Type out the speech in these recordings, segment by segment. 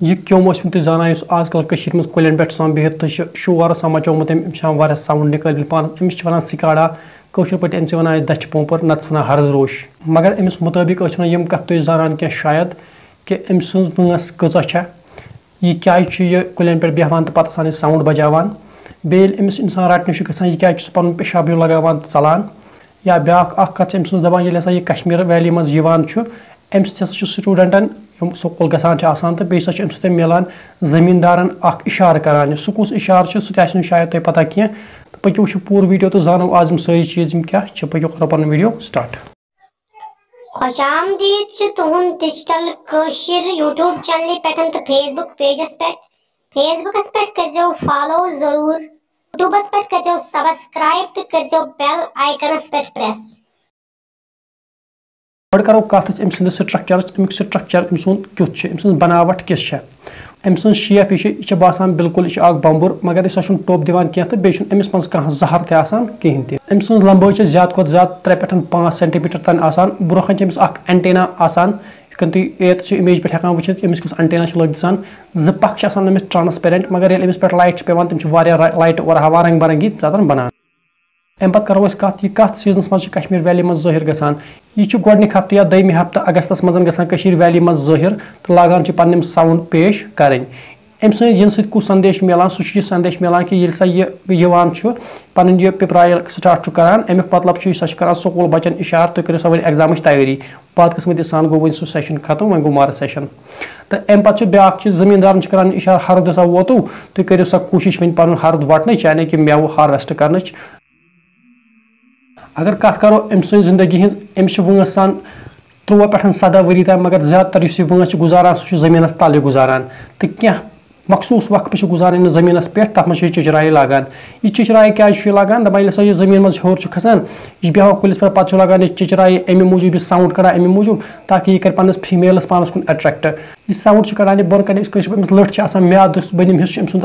यह क्यों तुम जाना आजकल मज कुलन पे बिहत तो शोर आसान मचोमुत अम साउंड निकल पान अमिस वन सिकाड़ा कशर पे अमिस वन दच पोपर नत वन हरद रोश मगर अमिस मुताबिक यम कत तुम जानान क्या शायद कि अम सस कचा यह क्या कुलन पे बेहान तो पे साउंड बजावान बेल अमिस इंसान रटने गसान यह क्या पन पेशाब लगावान चलान या ब्या कत अम दपान ये हसा यह कश्मीर वैली मज अम स्टूडेंटन स्कूल गसान तो बेस अम मिलान जमींदारन इशार करान सह कुछ इशार सह शायद तुम पता कह तो पकि वो पूर वीडियो तो जानो आज हम सारी चीज़ क्या पकि करो पन वीडियो स्टार्ट खुश आमदीद तुहद डिजिटल यूट्यूब चैनल पे तो फेसबुक पेजस पे फेसबुकस पे कर फॉलो ज़रूर यूट्यूबस पे कर सब्सक्राइब तो कर बेल आइकनस पे प्रेस गो करो कत अम स्ट्रक्चर अमुक स्ट्रक्चर अम सुंद क्युत अम बनावट किस अम शेप यह बसान बिल्कुल यह बम्बुर मगर यह टोप दिवान कह तो बेस अमिस मज कह जहर तहन कहें तम सज लंबाई ज़्यादा खुद ज़्यादा त्रे पे पाँच सेंटीमीटर तन आसान ब्रोह अमिस एंटेना आसान यन तुम एत इमेज पे हेकान वो अमिस कुछ एंटेना लगित जख अमिस ट्रांसपेरेंट मगर ये अमिस पे लाइट पे तम लाइट और हवा रंग बरंगी बनान अम पे करो कत यह कत सीजनस मज कश्मीर वैली मज जहिर गसान यह गोडनिक हफ्त या दम हफ्त अगस्तस मज गसान वैली मज जहिर तो लागान पन्न साउंड पेश करें अम सन कुछ संदेश मिलान सह संदेश मिलान कि सा यह पन यह पिपराइल स्टार्ट करान अमुक मतलब सह करान स्कूल बचन इशार तुम करो सा वो एग्ज़ाम तैयारी बदकस्मती सान गो वो सह सेशन खत्म वो गो मार्च सेशन तो अम पे ब्या जमींदार करान इशार हरद सा वोतु तुम करो सा कोशिश वन पन हरद वटन यानी कि मेव हार्वेस्ट कर अगर कत करो अम ज़िंदगी हज अमिस वसान त्रुव पे सदा वरी तक मगर ज़्यादातर इस वस गुजारान सह ज़मीन तल गुजारान तो क्या मखसूस वक्त गुजारान ज़मीन पे तथ मज चिचराई लागान यह चिचराई क्या लागान दपान ये ज़मीन मज हर खसान यह बेह कुलिस पे पे लगान यह चिचराई अमे मूजूब साउंड कड़ान अमे मूजूब ताकि यह कर फीमेलस पानस कुन अट्रैक्ट यह साउंड कड़ान बन कन अमिस लठ म्याद बनिम हिस्स अम सुंद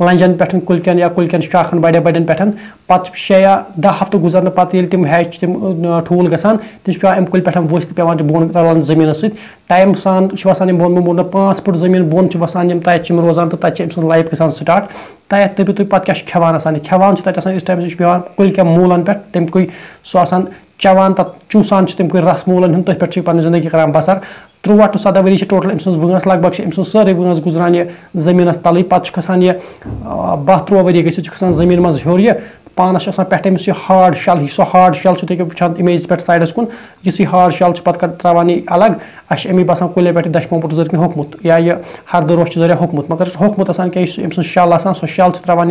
लंजन पे कुलकन या कुलकन शाखन बड़े बड़े पे शे या दह हफ्त गुजरने पे तम हैच तम ठूल गसान तम पे अम कुल पे वस पे बोन रलान ज़मीन टाइम सान बोन बोन पाँच फुट ज़मीन बोन वसान तत रोजान तो तत अम लाइफ गसान स्टार्ट तत दपो तुम पे क्या खेवान खेवान तत इस टाइम पे कुल क्या मूलन पे तमक सह चवान तत चूसान तमक रस मूलन तथ पे पे ज़िंदगी करान बसर त्रुवा टू सदा वरी टोटल अम वस लग भग अम सारे वस गुजरान यह ज़मीन तल पे खसान यह बह त्रुवा वरी गसान ज़मीन मज हर यह पानस पे अमिस यह हार्ड शल सो हार्ड शल तुम वुचान इमेज पे साइडस कुन इस हार्ड शल पे त्रावान अलग अस अमी बसान कुल पे दश पोपट जरिन होकमुत या यह हरद रोश ज़रिया होकमुत मगर होकमुत क्या अम शल सो शल त्रावान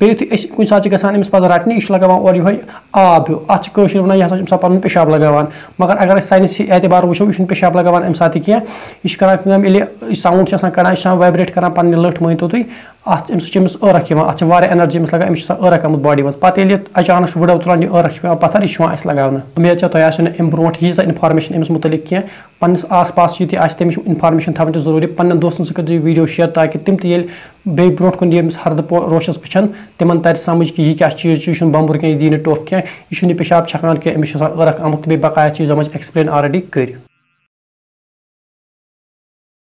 कहें बे कुछ सात गसान अमिस पे रटने यह लगान और ये आब हूँ अत वन यह अमि पे पेशाब लगान मगर अगर साइंस एतबार वो यह पेशाब लगान अमि सात कह यह ये साउंड कड़ान यह वाइब्रेट करान पन्ने लठ मान तुम अत अमि अमिस ërक अत एनर्जी अमिस लगा अमिस ërक आमुत बॉडी मज पे ये अचानक वुडो तुलान यह ërक पे पत्थर यह लगान उम्मीद आसो अम ब्रो यीजा इन्फॉर्मेशन अमिस मुतलिक कह पन्नस आस पास ये तमिश इन्फॉर्मेशन थवन ज़रूरी पन्न दोस्तन सह वीडियो शेयर ताकि तम ते बे ब्रो कुन यमिस हरद रोशस वुचान तिमन तर समझ कि यह क्या चीज़ यह बम्बुर कह दी टोफ कह यह पेशाब छकान कह ërक आमुत बे बकाया चीज़ों एक्सप्लेन ऑलरेडी कर